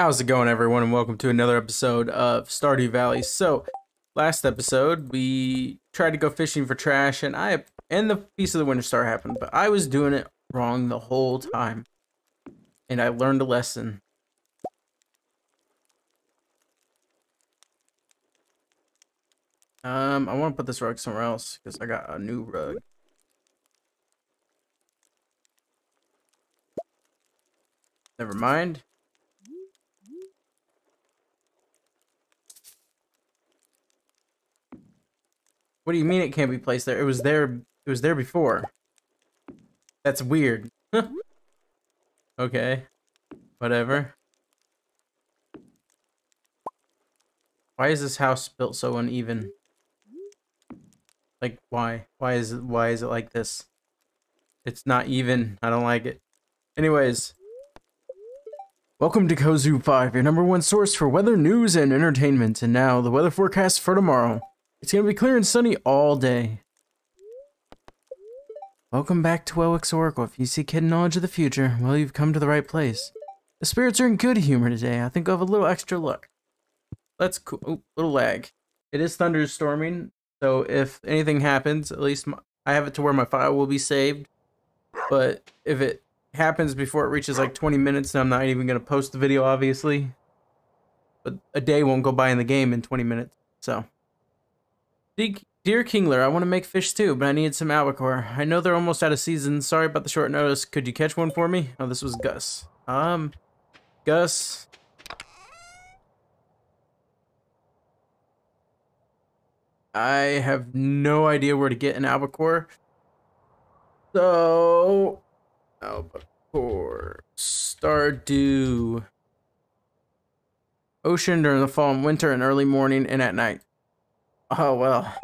How's it going, everyone, and welcome to another episode of Stardew Valley. So, last episode we tried to go fishing for trash, and I and the Feast of the Winter Star happened, but I was doing it wrong the whole time, and I learned a lesson. Um, I want to put this rug somewhere else because I got a new rug. Never mind. What do you mean it can't be placed there? It was there. It was there before. That's weird. okay. Whatever. Why is this house built so uneven? Like why? Why is it why is it like this? It's not even. I don't like it. Anyways, welcome to Kozu 5, your number one source for weather news and entertainment. And now the weather forecast for tomorrow. It's to be clear and sunny all day. Welcome back to Welwick's Oracle. If you seek hidden knowledge of the future, well, you've come to the right place. The spirits are in good humor today. I think I'll have a little extra luck. Let's cool. Oh, little lag. It is thunderstorming, so if anything happens, at least my, I have it to where my file will be saved. But if it happens before it reaches like 20 minutes, then I'm not even going to post the video, obviously. But a day won't go by in the game in 20 minutes, so... Dear Kingler, I want to make fish too, but I need some albacore. I know they're almost out of season. Sorry about the short notice. Could you catch one for me? Oh, this was Gus. Um, Gus. I have no idea where to get an albacore. So, albacore, Stardew, ocean during the fall and winter and early morning and at night. Oh, well.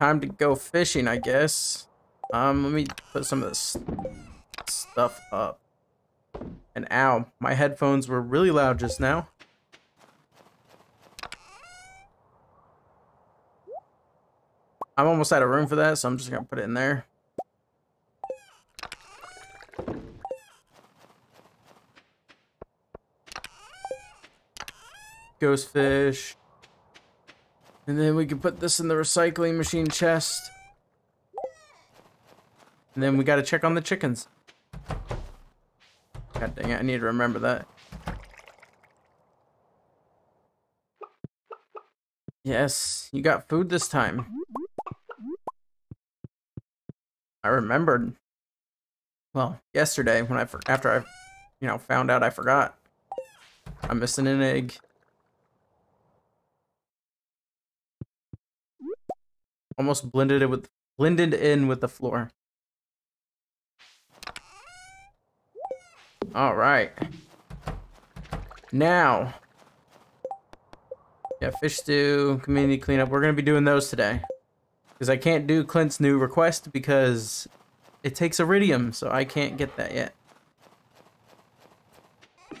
Time to go fishing, I guess. Um, let me put some of this stuff up. And ow, my headphones were really loud just now. I'm almost out of room for that, so I'm just gonna put it in there. Ghost fish. And then we can put this in the recycling machine chest. And then we gotta check on the chickens. God dang it, I need to remember that. Yes, you got food this time. I remembered. Well, yesterday when I after I, you know, found out I forgot. I'm missing an egg. Almost blended it with blended in with the floor. All right. Now, yeah, fish stew, community cleanup. We're gonna be doing those today because I can't do Clint's new request because it takes iridium, so I can't get that yet.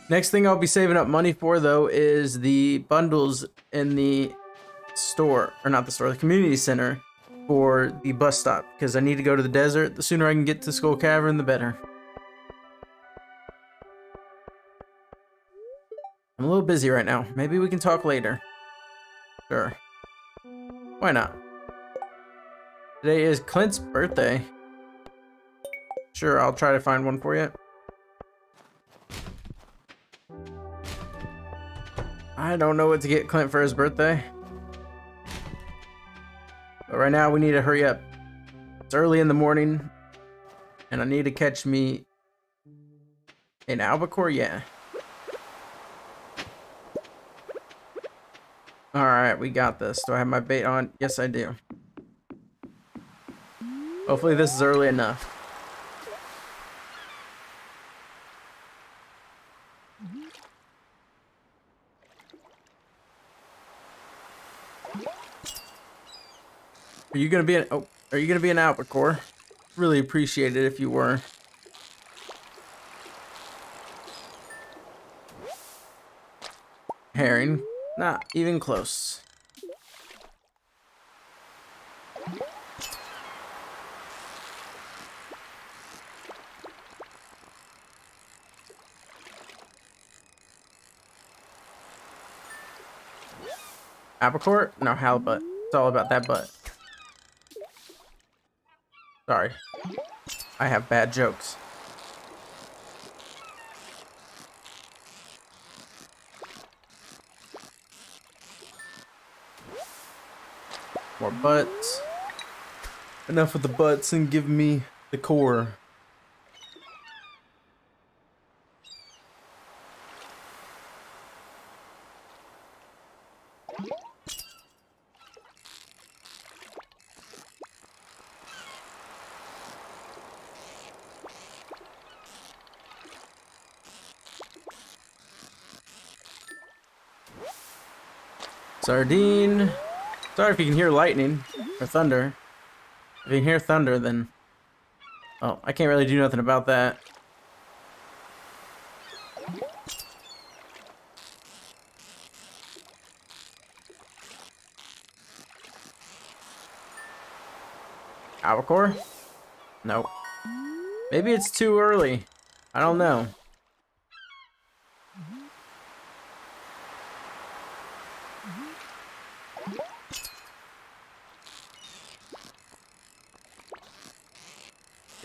Next thing I'll be saving up money for though is the bundles in the store, or not the store, the community center for the bus stop because I need to go to the desert. The sooner I can get to Skull Cavern, the better. I'm a little busy right now. Maybe we can talk later. Sure. Why not? Today is Clint's birthday. Sure, I'll try to find one for you. I don't know what to get Clint for his birthday. But right now we need to hurry up. It's early in the morning. And I need to catch me an albacore, yeah. Alright, we got this. Do I have my bait on? Yes, I do. Hopefully this is early enough. Are you gonna be an oh are you gonna be an albacore? Really appreciate it if you were. Herring. Not even close. Apricorn? No, halibut. It's all about that butt. Sorry. I have bad jokes. More butts. Enough with the butts and give me the core. Sorry if you can hear lightning or thunder. If you can hear thunder, then... Oh, I can't really do nothing about that. Albacore? Nope. Maybe it's too early. I don't know.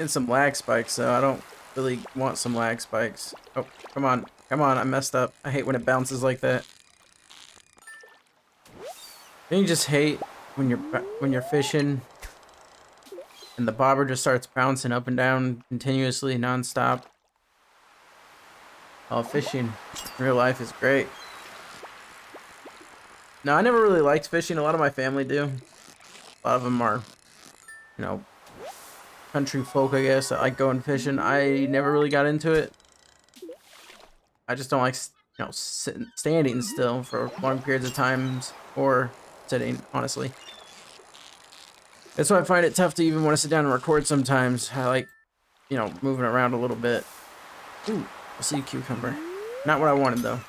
Getting some lag spikes, so I don't really want some lag spikes. Oh, come on. Come on, I messed up. I hate when it bounces like that. You just hate when you're when you're fishing and the bobber just starts bouncing up and down continuously, non-stop? Oh, fishing in real life is great. No, I never really liked fishing. A lot of my family do. A lot of them are, you know, country folk, I guess, that like going fishing. I never really got into it. I just don't like, you know, sitting, standing still for long periods of times or sitting, honestly. That's why I find it tough to even want to sit down and record sometimes. I like, you know, moving around a little bit. Ooh, a cucumber. Not what I wanted, though.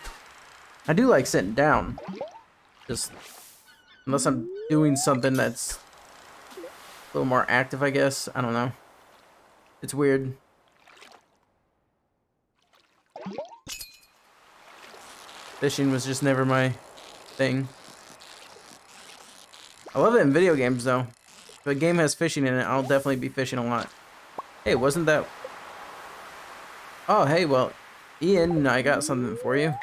I do like sitting down. Just, unless I'm doing something that's a little more active, I guess. I don't know. It's weird. Fishing was just never my thing. I love it in video games, though. If a game has fishing in it, I'll definitely be fishing a lot. Hey, wasn't that... Oh, hey, well, Ian, I got something for you.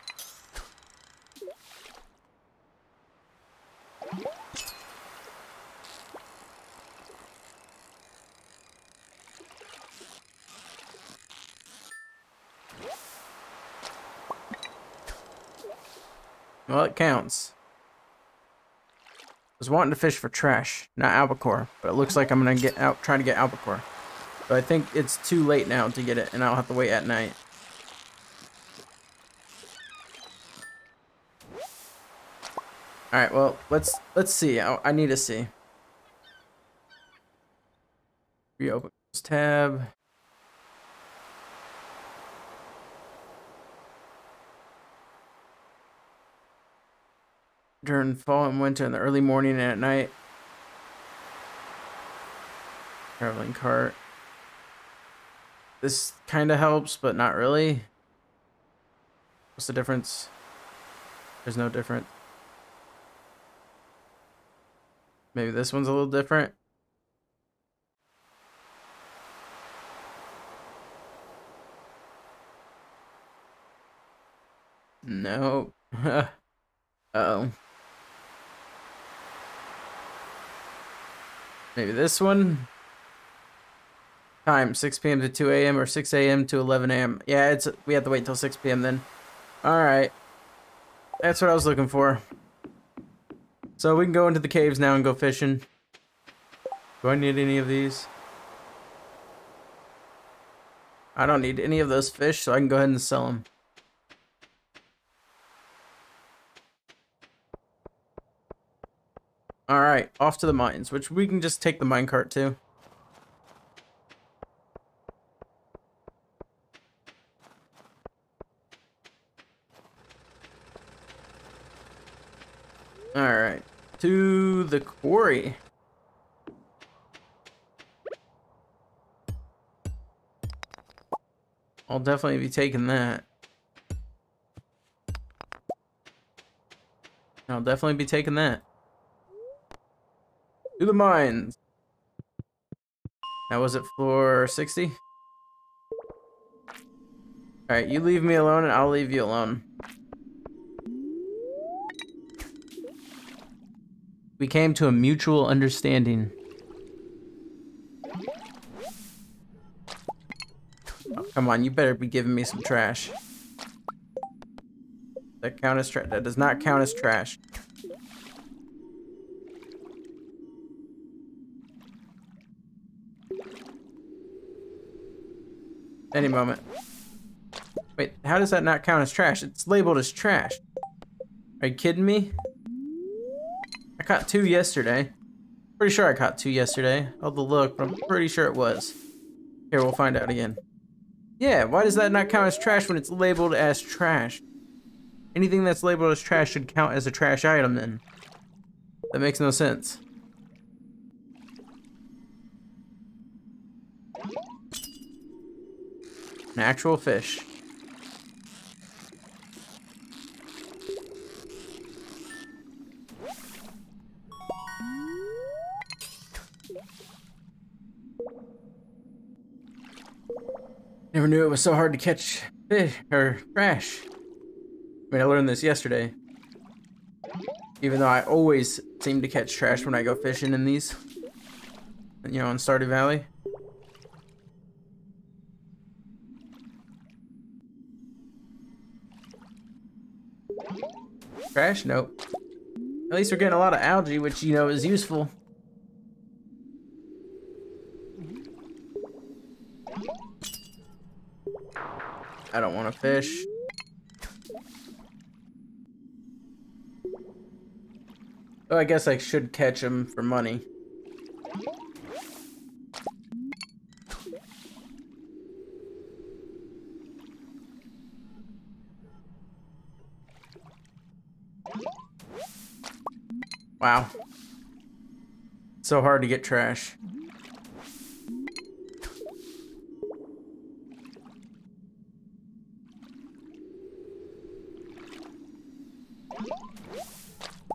Counts. I was wanting to fish for trash, not albacore, but it looks like I'm gonna get out trying to get albacore. But I think it's too late now to get it, and I'll have to wait at night. All right, well, let's let's see. I, I need to see. Reopen this tab. During fall and winter in the early morning and at night. Traveling cart. This kind of helps, but not really. What's the difference? There's no different. Maybe this one's a little different. No. uh oh Maybe this one. Time 6 p.m. to 2 a.m. or 6 a.m. to 11 a.m. Yeah, it's we have to wait till 6 p.m. then. All right. That's what I was looking for. So we can go into the caves now and go fishing. Do I need any of these? I don't need any of those fish, so I can go ahead and sell them. Alright, off to the mines, which we can just take the minecart to. Alright, to the quarry. I'll definitely be taking that. I'll definitely be taking that. To the mines. Now was it floor 60? Alright, you leave me alone and I'll leave you alone. We came to a mutual understanding. Oh, come on, you better be giving me some trash. That count as trash. That does not count as trash. Any moment. Wait, how does that not count as trash? It's labeled as trash. Are you kidding me? I caught two yesterday. Pretty sure I caught two yesterday. Have to look, but I'm pretty sure it was. Here, we'll find out again. Yeah, why does that not count as trash when it's labeled as trash? Anything that's labeled as trash should count as a trash item then. That makes no sense. An actual fish. Never knew it was so hard to catch fish or trash. I mean, I learned this yesterday. Even though I always seem to catch trash when I go fishing in these. You know, in Stardew Valley. Trash? Nope. At least we're getting a lot of algae, which, you know, is useful. I don't want to fish. Oh, I guess I should catch him for money. Wow. So hard to get trash.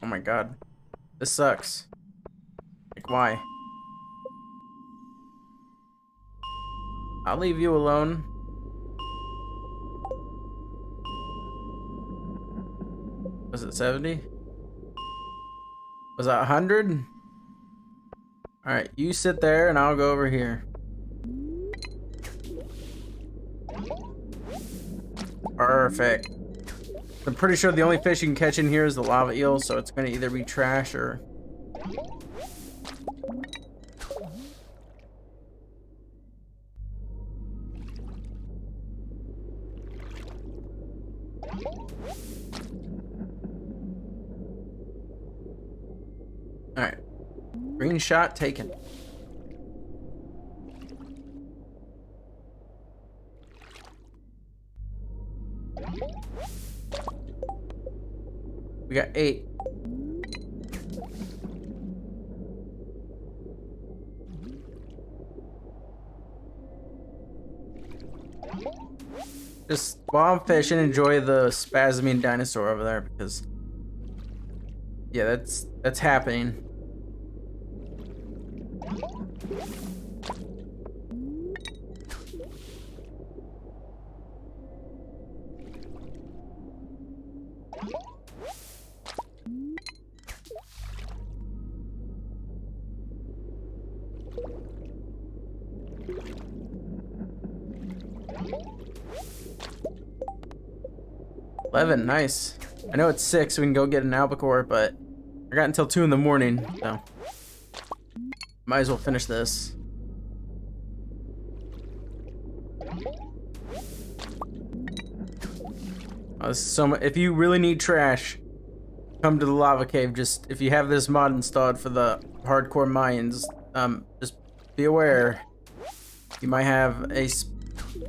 Oh my god. This sucks. Like, why? I'll leave you alone. Was it 70? Was that 100? Alright, you sit there and I'll go over here. Perfect. I'm pretty sure the only fish you can catch in here is the lava eel, so it's going to either be trash or... Alright. Green shot taken. We got eight. Just I'm fishing, enjoy the spasming dinosaur over there because yeah, that's that's happening. Nice. I know it's six, so we can go get an albacore, but I got until two in the morning, so might as well finish this. Oh, so much. If you really need trash, come to the lava cave. Just if you have this mod installed for the hardcore mines, um, just be aware. You might have a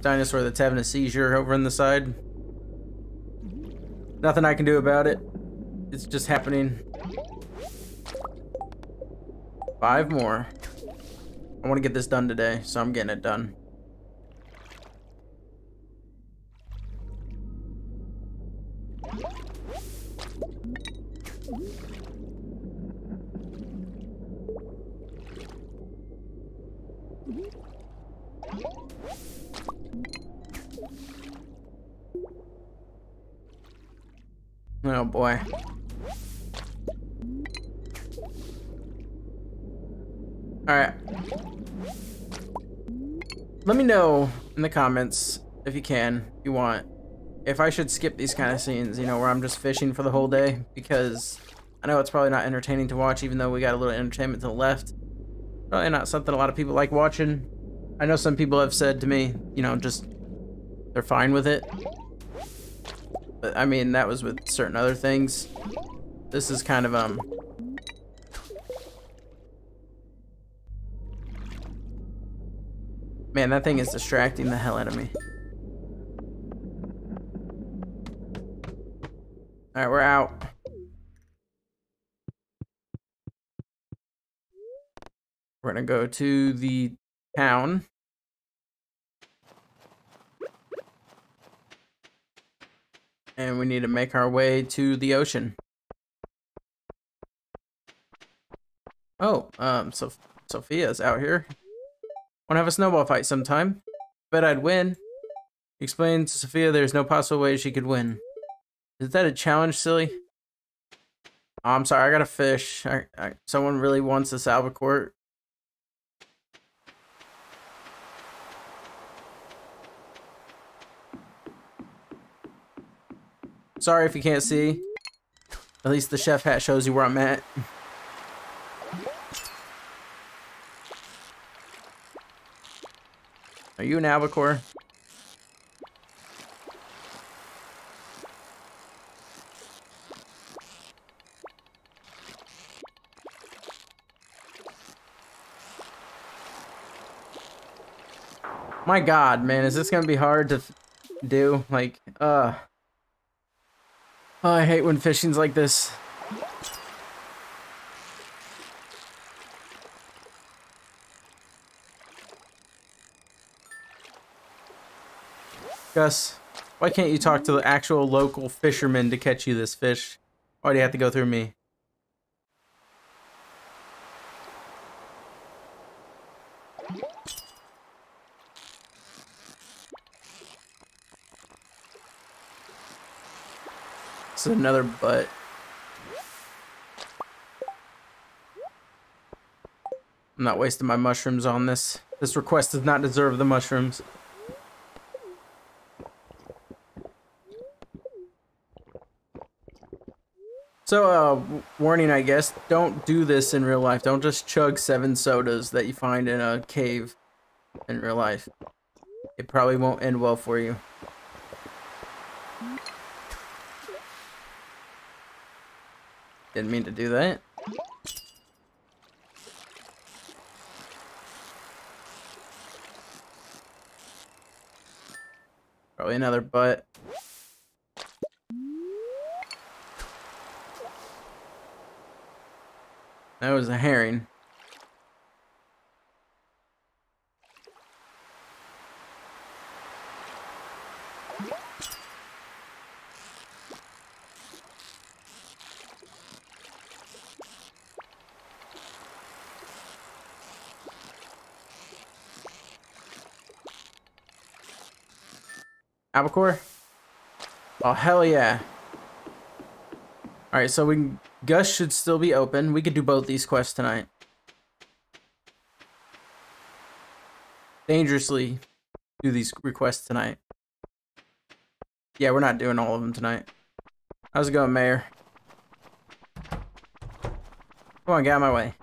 dinosaur that's having a seizure over on the side. Nothing I can do about it. It's just happening. Five more. I want to get this done today, so I'm getting it done. Oh boy. Alright. Let me know in the comments, if you can, if you want, if I should skip these kind of scenes, you know, where I'm just fishing for the whole day, because I know it's probably not entertaining to watch, even though we got a little entertainment to the left. Probably not something a lot of people like watching. I know some people have said to me, you know, just, they're fine with it. But, I mean, that was with certain other things. This is kind of, um... Man, that thing is distracting the hell out of me. Alright, we're out. We're gonna go to the town. And we need to make our way to the ocean. Oh, um, so Sophia's out here. Wanna have a snowball fight sometime? Bet I'd win. Explain to Sophia there's no possible way she could win. Is that a challenge, silly? Oh, I'm sorry, I got a fish. I, I, someone really wants this albacore. Sorry if you can't see. At least the chef hat shows you where I'm at. Are you an albacore? My god, man, is this gonna be hard to do? Like, uh... Oh, I hate when fishing's like this. Gus, why can't you talk to the actual local fishermen to catch you this fish? Why do you have to go through me? Another butt. I'm not wasting my mushrooms on this. This request does not deserve the mushrooms. So, uh, warning, I guess, don't do this in real life. Don't just chug seven sodas that you find in a cave in real life. It probably won't end well for you. Didn't mean to do that. Probably another butt. That was a herring. Albacore? Oh, hell yeah. Alright, so we Gus should still be open. We could do both these quests tonight. Dangerously do these requests tonight. Yeah, we're not doing all of them tonight. How's it going, Mayor? Come on, get out of my way.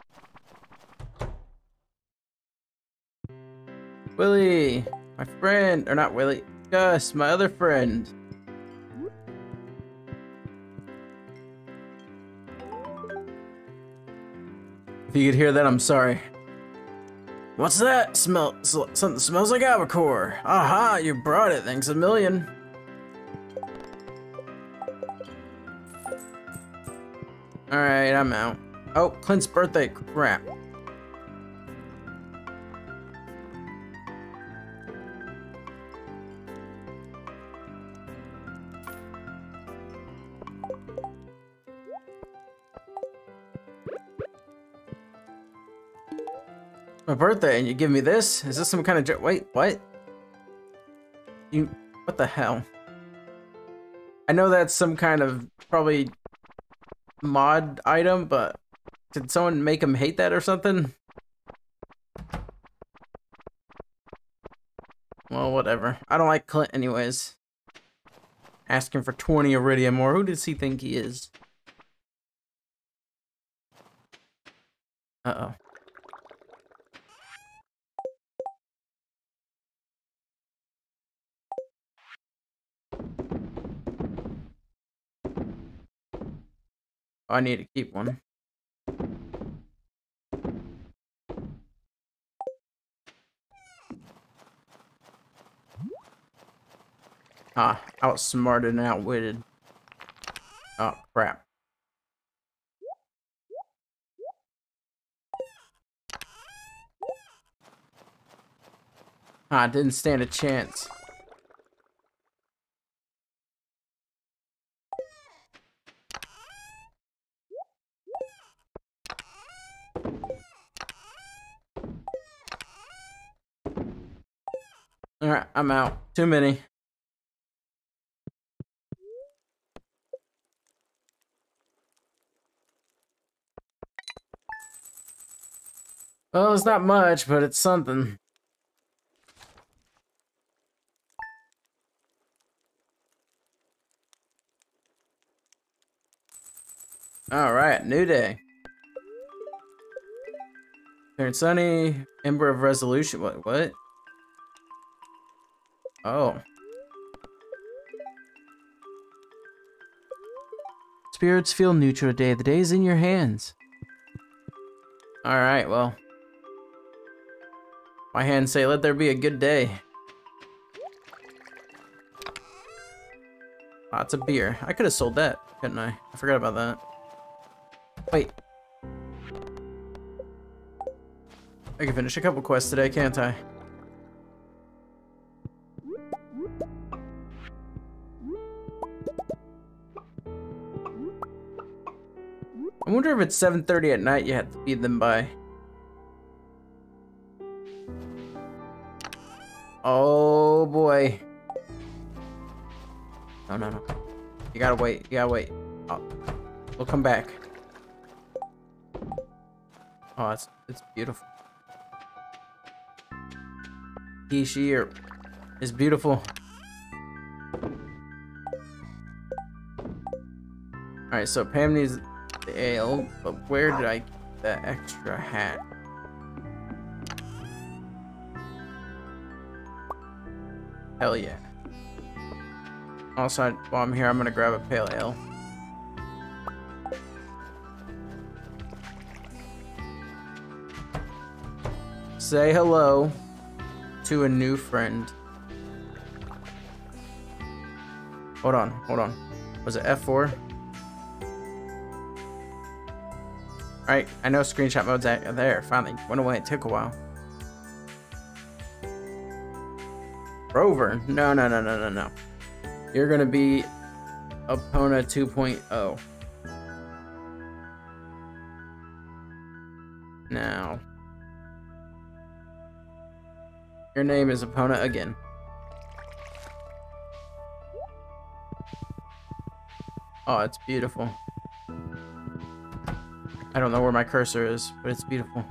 Willie, my friend, or not Willie, Gus, my other friend. If you could hear that, I'm sorry. What's that? Smell something smells like albacore. Aha, you brought it. Thanks a million. Alright, I'm out. Oh, Clint's birthday. Crap. My birthday, and you give me this? Is this some kind of wait? What? You? What the hell? I know that's some kind of probably mod item, but did someone make him hate that or something? Well, whatever. I don't like Clint anyways. Asking for 20 iridium more. Who does he think he is? Uh-oh. I need to keep one. Ah, outsmarted and outwitted. Oh, crap. Ah, didn't stand a chance. Alright, I'm out. Too many. Well, it's not much, but it's something. Alright, new day. Turn sunny, Ember of Resolution. What? What? Oh. Spirits feel neutral today. The day is in your hands. Alright, well. My hands say, let there be a good day. Ah, Lots of beer. I could have sold that, couldn't I? I forgot about that. Wait. I can finish a couple quests today, can't I? Wonder if it's 7.30 at night you have to feed them by. Oh boy. No, no, no. You gotta wait. You gotta wait. Oh, we'll come back. Oh, it's it's beautiful. He, she, or is beautiful. Alright, so Pam needs ale, but where did I get that extra hat? Hell yeah. Also, while I'm here, I'm gonna grab a pale ale. Say hello to a new friend. Hold on, hold on. Was it F4? Alright, I know screenshot mode's there. Finally, went away. It took a while. Rover. No, no, no, no, no, no. You're gonna be Epona 2.0. Now. Your name is Epona again. Oh, it's beautiful. I don't know where my cursor is, but it's beautiful.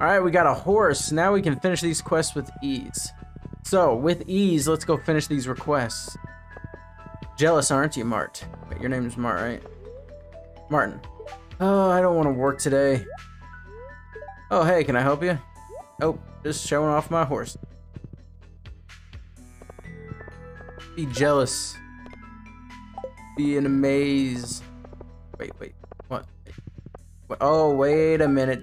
Alright, we got a horse. Now we can finish these quests with ease. So, with ease, let's go finish these requests. Jealous, aren't you, Mart? Wait, your name is Mart, right? Martin. Oh, I don't want to work today. Oh, hey, can I help you? Oh, just showing off my horse. Be jealous. Be in a maze. Wait, wait. What? what? Oh, wait a minute.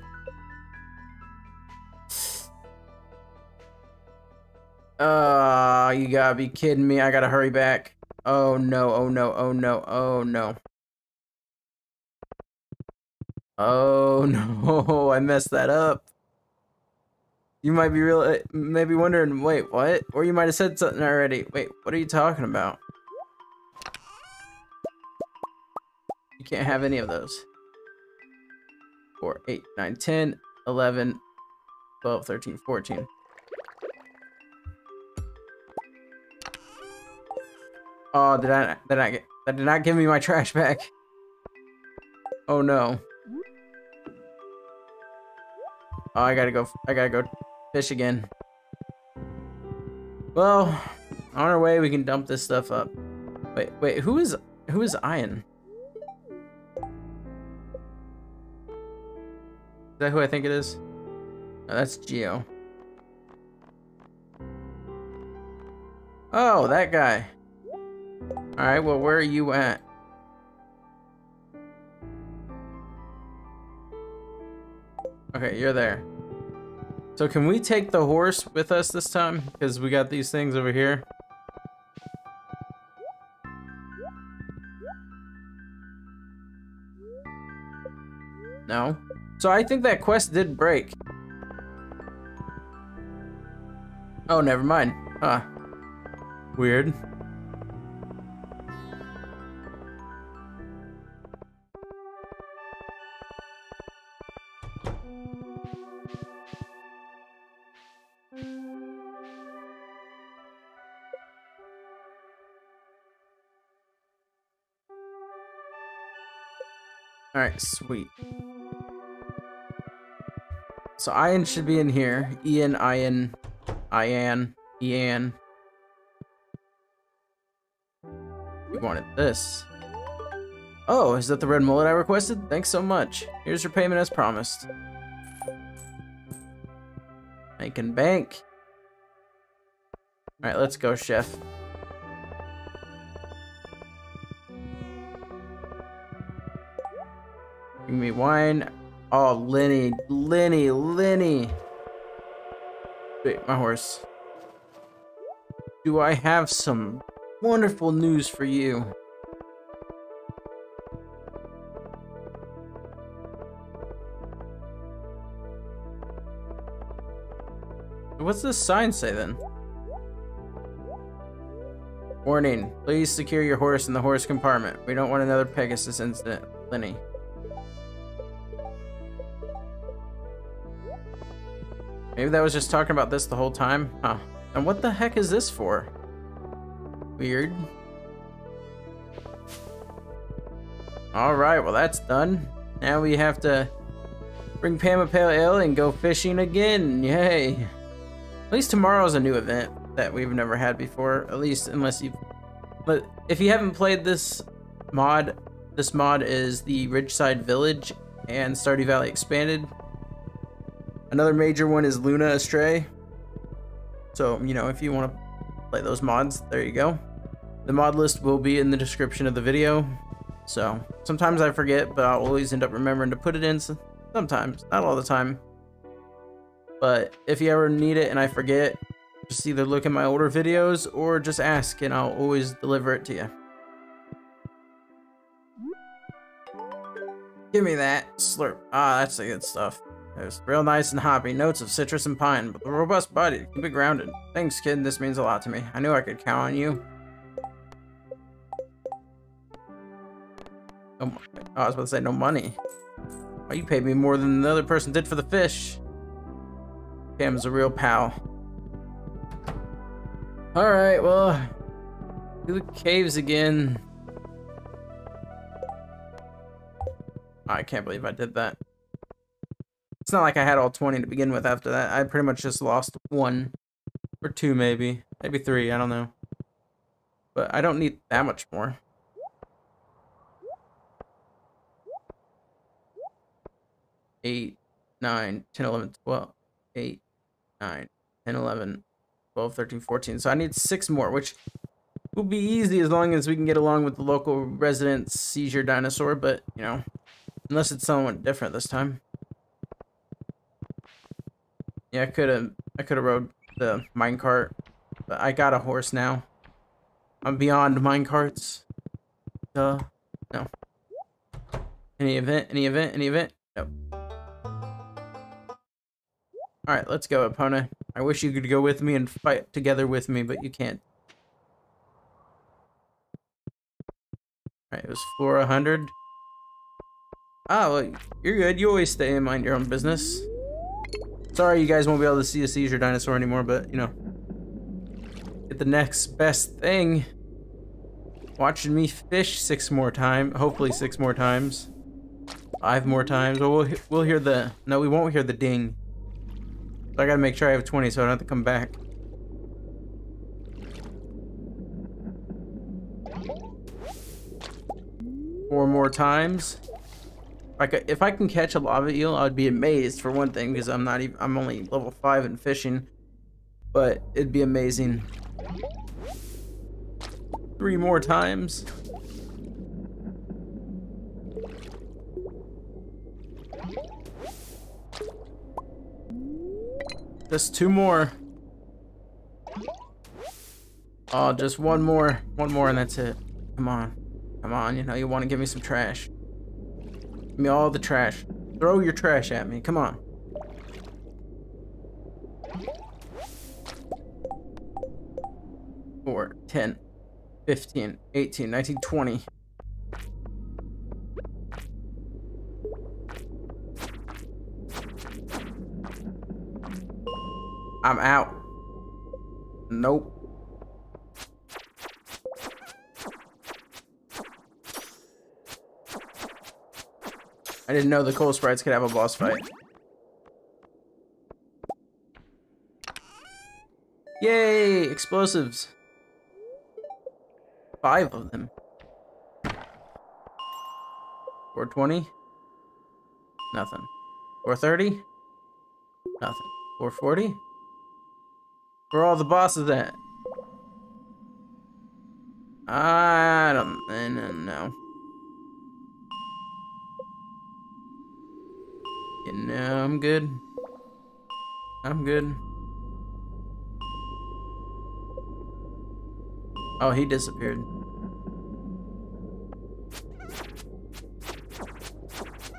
Uh, you gotta be kidding me. I gotta hurry back. Oh no, oh no, oh no, oh no. Oh no, I messed that up. You might be real, eh, maybe wondering, wait, what? Or you might have said something already. Wait, what are you talking about? You can't have any of those. 4, 8, 9, 10, 11, 12, 13, 14. Oh, did I did I that did not give me my trash back. Oh no. Oh, I gotta go. I gotta go fish again. Well, on our way, we can dump this stuff up. Wait, wait, who is who is Ian? Is that who I think it is? No, that's Geo. Oh, that guy. Alright, well, where are you at? Okay, you're there. So can we take the horse with us this time? Because we got these things over here. No. So I think that quest did break. Oh, never mind. Huh. Weird. Alright, sweet. So Ian should be in here. Ian, Ian, Ian, Ian. We wanted this. Oh, is that the red mullet I requested? Thanks so much. Here's your payment as promised. Making bank. Alright, let's go, chef. Give me wine. Oh, Lenny, Lenny, Lenny. Wait, my horse. Do I have some wonderful news for you? What's this sign say then? Warning, please secure your horse in the horse compartment. We don't want another Pegasus incident. Lenny. Maybe that was just talking about this the whole time? Huh. And what the heck is this for? Weird. Alright, well that's done. Now we have to bring Pam a Pale Ale and go fishing again. Yay. At least tomorrow's a new event that we've never had before. At least unless you've... But if you haven't played this mod, this mod is the Ridgeside Village and Stardew Valley Expanded. Another major one is Lunna Astray. So, you know, if you want to play those mods, there you go. The mod list will be in the description of the video. So, sometimes I forget, but I'll always end up remembering to put it in. Sometimes, not all the time. But if you ever need it and I forget, just either look at my older videos or just ask and I'll always deliver it to you. Give me that slurp. Ah, that's the good stuff. It's real nice and hoppy, notes of citrus and pine, but the robust body, keep it grounded. Thanks, kid, this means a lot to me. I knew I could count on you. Oh, oh I was about to say no money. Oh, you paid me more than the other person did for the fish. Cam's a real pal. Alright, well, do the caves again. I can't believe I did that. It's not like I had all 20 to begin with after that. I pretty much just lost one. Or two, maybe. Maybe three, I don't know. But I don't need that much more. Eight, nine, 10, 11, 12, 8, 9, 10, 11, 12, 13, 14. So I need six more, which will be easy as long as we can get along with the local resident seizure dinosaur, but, you know, unless it's somewhat different this time. Yeah, I could have I could have rode the minecart, but I got a horse now. I'm beyond minecarts. Duh. No. Any event? Any event? Any event? Nope. Alright, let's go, Epona. I wish you could go with me and fight together with me, but you can't. Alright, it was floor 100. Ah, well, you're good. You always stay and mind your own business. Sorry you guys won't be able to see a seizure dinosaur anymore, but, you know. Get the next best thing. Watching me fish six more times. Hopefully six more times. Five more times. Well, we'll, we'll hear the... No, we won't hear the ding. So I gotta make sure I have 20 so I don't have to come back. Four more times. I, if I can catch a lava eel, I'd be amazed for one thing because I'm not even I'm only level five in fishing, but it'd be amazing. Three more times. Just two more. Oh, just one more. One more and that's it. Come on. Come on, you know you want to give me some trash. Give me all the trash. Throw your trash at me. Come on. Four, 10, 15, 18, 19, 20. I'm out. Nope. I didn't know the coal sprites could have a boss fight. Yay! Explosives. Five of them. 420? Nothing. 430? Nothing. 440? Where all the bosses at? I don't, I don't know. You uh, know, I'm good. I'm good. Oh, he disappeared.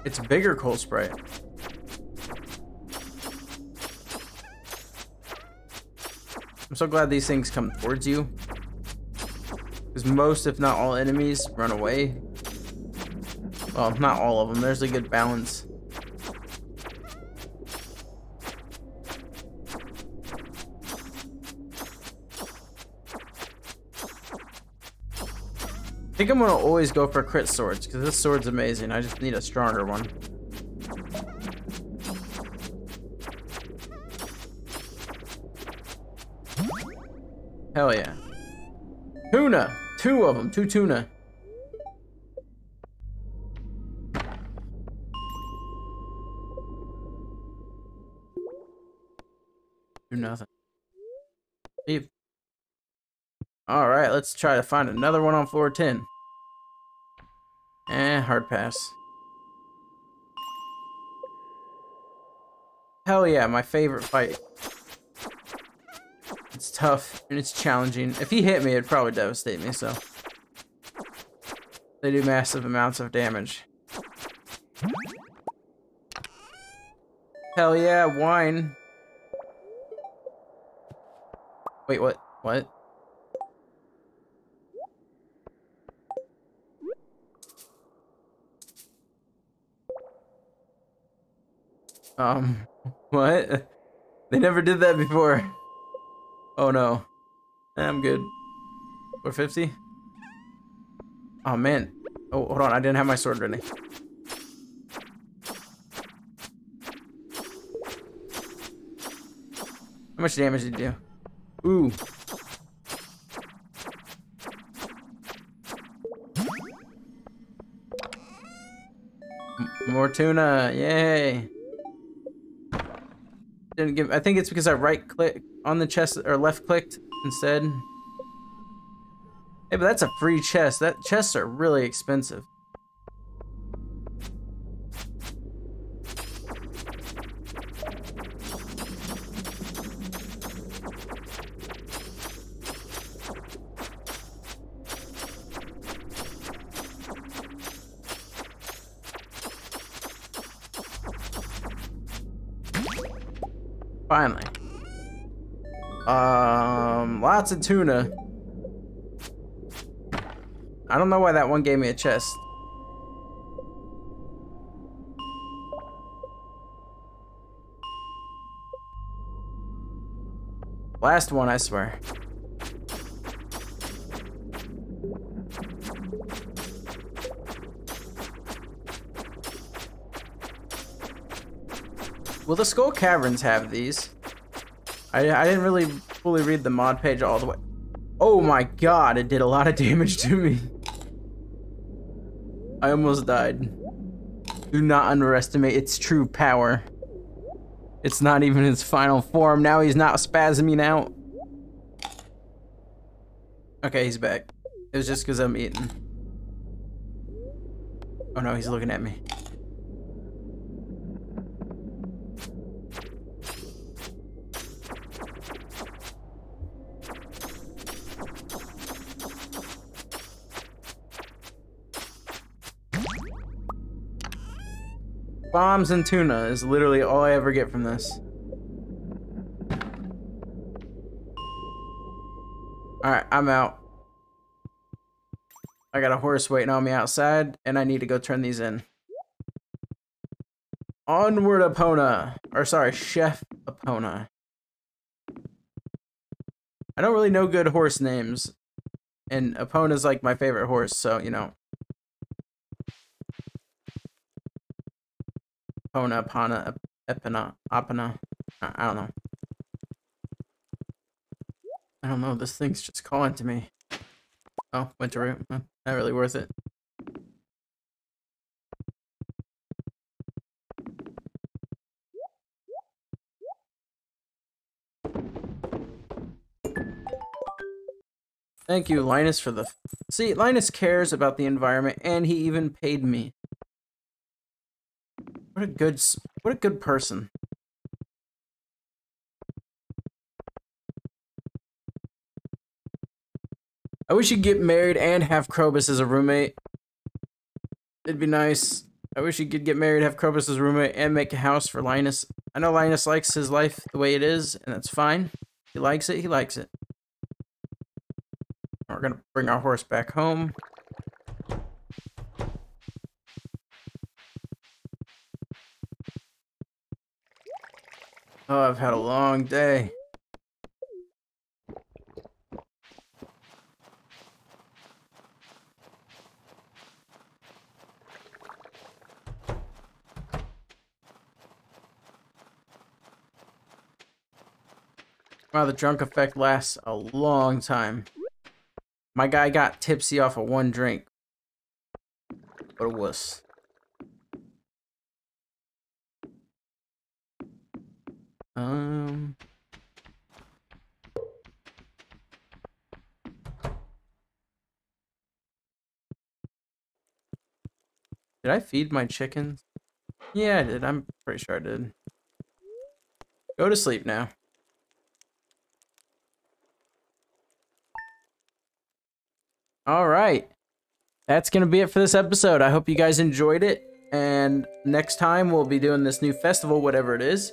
It's bigger coal sprite. I'm so glad these things come towards you. Because most, if not all enemies, run away. Well, not all of them. There's a good balance. Think I'm gonna always go for crit swords because this sword's amazing. I just need a stronger one. Hell yeah. Tuna! Two of them. Two tuna. Do nothing. Leave. Alright, let's try to find another one on floor 10. Eh, hard pass. Hell yeah, my favorite fight. It's tough, and it's challenging. If he hit me, it'd probably devastate me, so. They do massive amounts of damage. Hell yeah, wine. Wait, what? What? Um, what? They never did that before. Oh no. I'm good. 450? Oh man. Oh, hold on. I didn't have my sword ready. How much damage did you do? Ooh. More tuna. Yay didn't give. I think it's because I right click on the chest or left clicked instead. Hey, but that's a free chest. That chests are really expensive. lots of tuna. I don't know why that one gave me a chest. Last one, I swear. Will the Skull Caverns have these? I, I didn't really fully read the mod page all the way. Oh my god, it did a lot of damage to me. I almost died. Do not underestimate its true power. It's not even its final form. Now he's not spasming out. Okay, he's back. It was just because I'm eating. Oh no, he's looking at me. Bombs and tuna is literally all I ever get from this. Alright, I'm out. I got a horse waiting on me outside, and I need to go turn these in. Onward, Epona! Or sorry, Chef Epona. I don't really know good horse names. And Epona's like my favorite horse, so, you know. Epona, Epona, Epona, Apana. I don't know. I don't know, this thing's just calling to me. Oh, winter root. Not really worth it. Thank you, Linus, for the... See, Linus cares about the environment, and he even paid me. What a good... What a good person. I wish you'd get married and have Krobus as a roommate. It'd be nice. I wish you could get married, have Krobus as a roommate, and make a house for Linus. I know Linus likes his life the way it is, and that's fine. He likes it, he likes it. We're gonna bring our horse back home. Oh, I've had a long day. Wow, the drunk effect lasts a long time. My guy got tipsy off of one drink. What a wuss. Um... Did I feed my chickens? Yeah, I did. I'm pretty sure I did. Go to sleep now. All right. That's going to be it for this episode. I hope you guys enjoyed it. And next time we'll be doing this new festival, whatever it is.